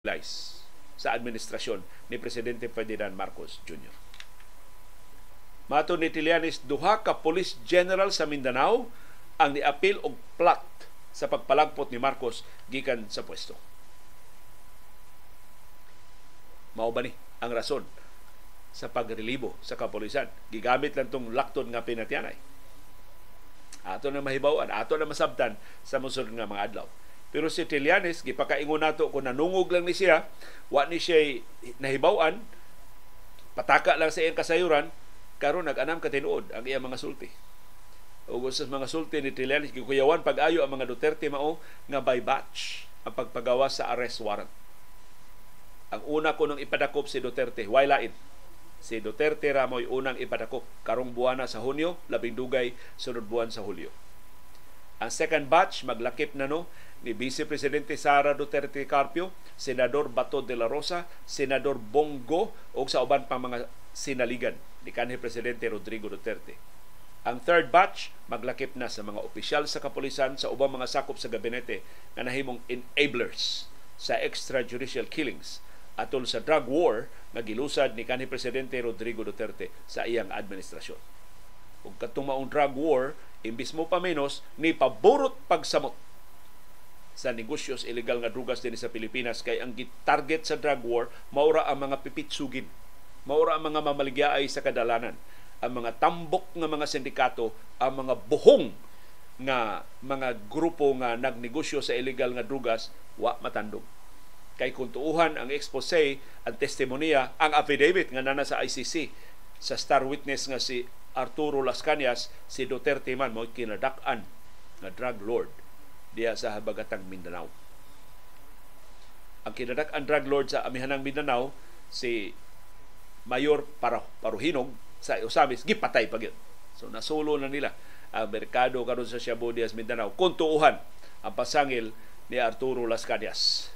lies sa administrasyon ni Presidente Ferdinand Marcos Jr. Mato ni Tilianis, duha ka police general sa Mindanao ang niapil og plot sa pagpalagpot ni Marcos gikan sa pwesto. Mao ba ni ang rason sa pagrelibo sa kapulisan? Gigamit lang tong lakton nga pinatyanay. Ato na mahibawan, ato na masabtan sa musunod nga mga adlaw. Pero si Tilianis, gipakaingon nato kung nanungog lang ni siya, wa ni siya nahibawan, pataka lang sa iyang kasayuran, karon nag-anam ka tinuod ang iyang mga sulti. O sa mga sulti ni Tilianis, gikuyawan pag-ayo ang mga Duterte mao nga by batch ang pagpagawa sa arrest warrant. Ang una ko nung ipadakop si Duterte, why lain? Si Duterte ramoy unang ipadakop karong buwan sa Hunyo, labing dugay sunod buwan sa Hulyo. Ang second batch maglakip na no ni Vice Presidente Sara Duterte Carpio, Senador Bato de la Rosa, Senador Bongo o sa uban pang mga sinaligan ni kanhi Presidente Rodrigo Duterte. Ang third batch maglakip na sa mga opisyal sa kapulisan sa ubang mga sakop sa gabinete nga nahimong enablers sa extrajudicial killings atol sa drug war nga gilusad ni kanhi Presidente Rodrigo Duterte sa iyang administrasyon. Ug katong maong drug war, imbis mo pa menos, ni paborot pagsamot sa negosyos illegal nga drugas din sa Pilipinas. Kay ang target sa drug war maura ang mga pipitsugin. Maura ang mga mamaligyaay sa kadalanan. Ang mga tambok nga mga sindikato ang mga buhong nga mga grupo nga nagnegosyo sa illegal nga drugas wa matandog. Kay kung tuuhan ang expose ang testimonya ang affidavit nga nana sa ICC sa star witness nga si Arturo Las Cañas si Duterte man mo kinadak-an nga drug lord diya sa habagatang Mindanao. Ang kinadak-an drug lord sa amihanang Mindanao si Mayor Paruhinog sa Usamis gipatay pa gyud. So nasulo na nila ang merkado karon sa Shabu Diaz Mindanao kung tuuhan ang pasangil ni Arturo Las Cañas.